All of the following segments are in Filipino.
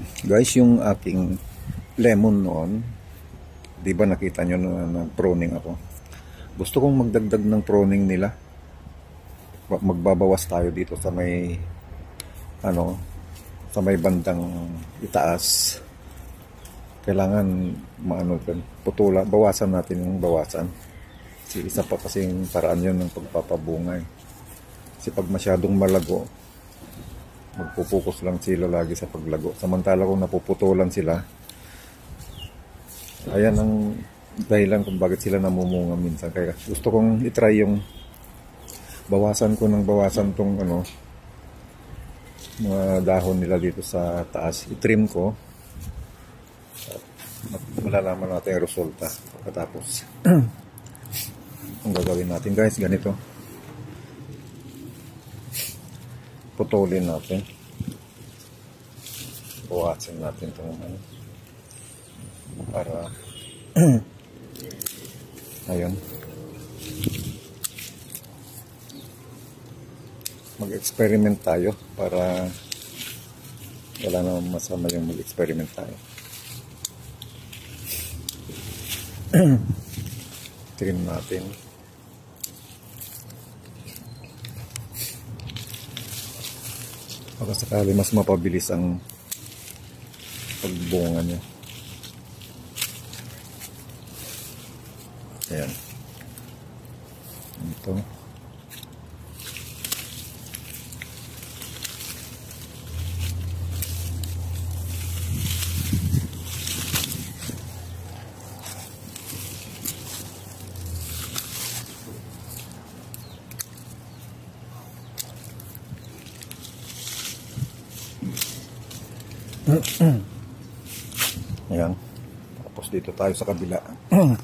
Guys, yung aking lemon noon, di ba nakita nyo na nag-proning ako? Gusto kong magdagdag ng proning nila. Ba- Magbabawas tayo dito sa may, ano, sa may bandang itaas. Kailangan, maano, putula, bawasan natin yung bawasan. Kasi isa pa kasing paraan yun ng pagpapabunga eh. Kasi pag masyadong malago, magpupokus lang sila lagi sa paglago. Samantala kung napuputulan sila, ayan ang dahilan kung bakit sila namumunga minsan. Kaya gusto kong itry yung bawasan ko ng bawasan tong ano, mga dahon nila dito sa taas. I-trim ko. At malalaman natin yung resulta pagkatapos. ang gagawin natin guys, ganito. Putulin natin. Buwasin natin itong ano. Para ayun. Mag-experiment tayo para wala namang masama yung mag-experiment tayo. Trim natin. Baka sakali mas mapabilis ang pagbunga niya. Ayan. Ito. Ayan. Tapos dito tayo sa kabila. Ayan.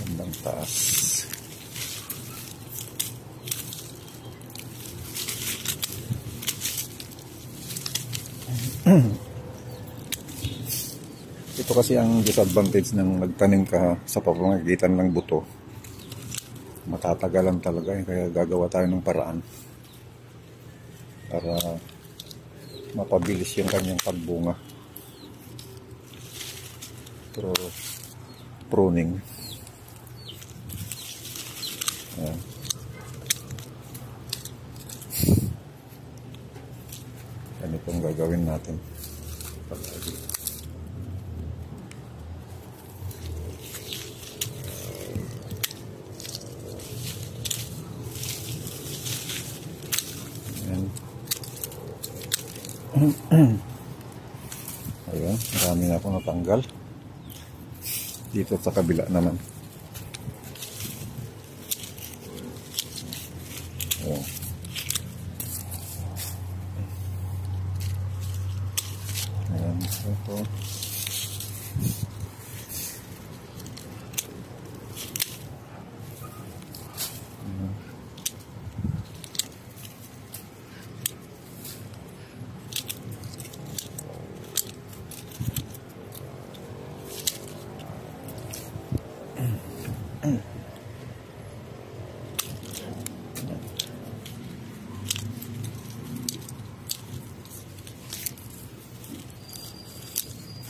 Gandang Ito kasi ang disadvantage ng nagtanim ka sa pamamagitan ng buto. Matatagalan talaga eh, kaya gagawa tayo ng paraan para mapabilis yung kanyang pagbunga. Pero pruning. Ayan. Ganito ang gagawin natin. Palagi. Ayan. Marami na akong natanggal. Dito sa kabila naman. Ayan. Ayan,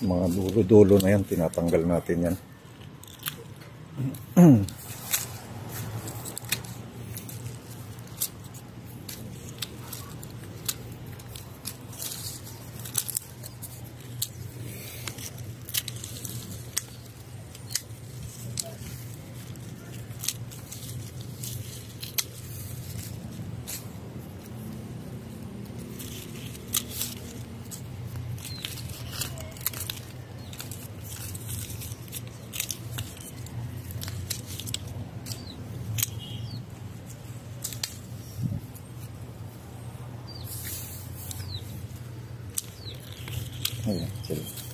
mga dulo-dulo na yan, tinatanggal natin yan. Ayan, sila.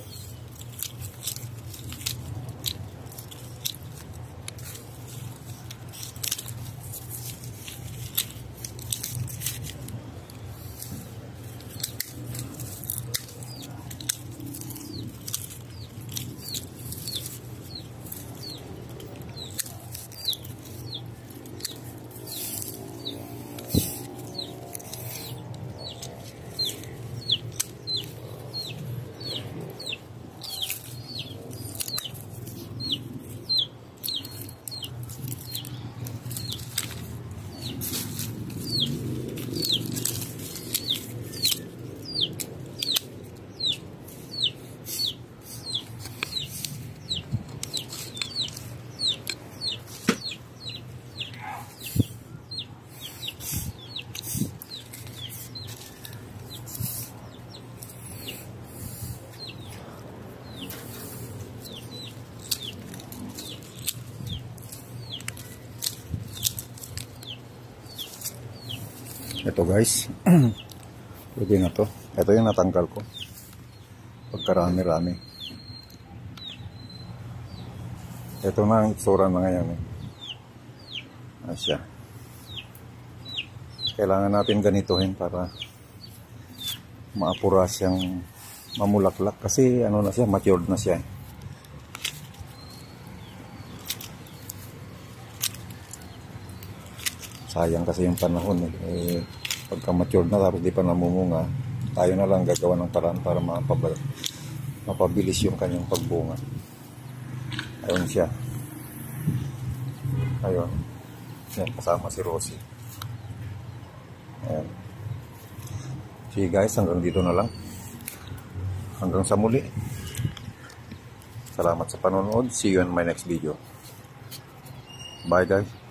Ito guys. Pwede na to. Ito yung natanggal ko. Pagkarami-rami. Ito na ang itsura na ngayon. Eh. Asya. Kailangan natin ganituhin para maapura siyang mamulaklak. Kasi ano na siya, matured na siya. eh. sayang kasi yung panahon eh. eh pagka mature na tapos di pa namumunga tayo na lang gagawa ng paraan para mapabilis yung kanyang pagbunga. Ayun siya. Ayun. Yan kasama si Rosie. Ayun sige guys hanggang dito na lang. Hanggang sa muli. Salamat sa panonood. See you in my next video. Bye guys